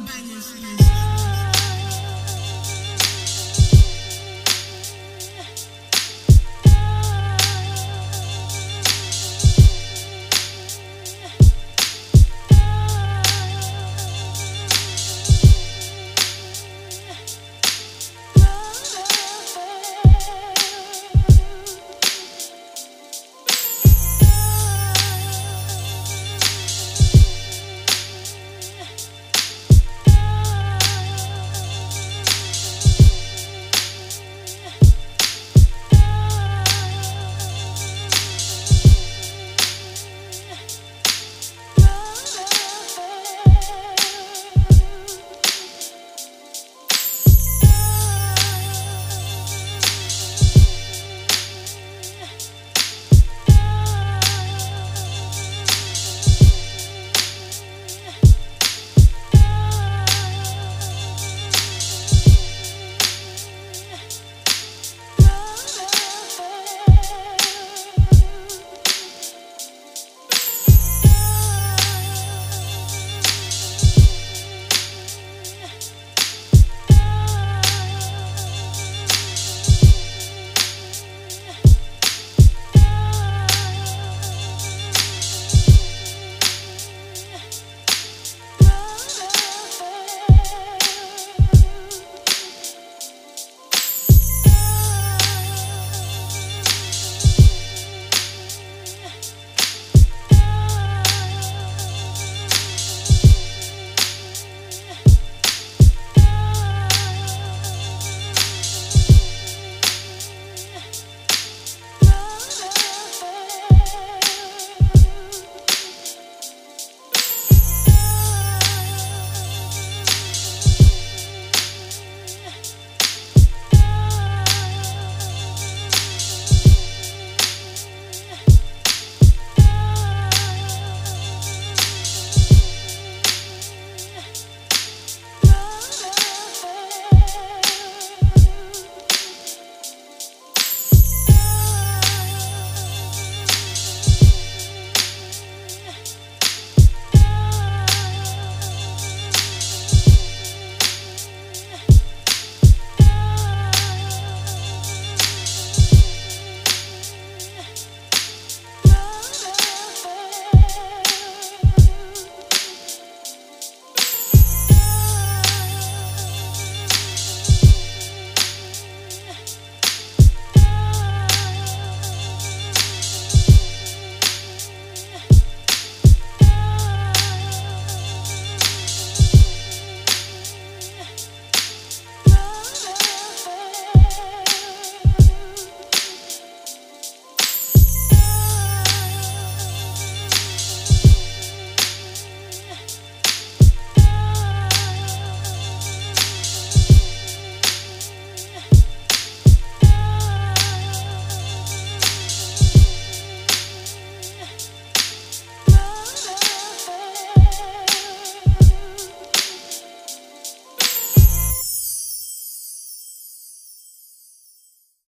Bangers.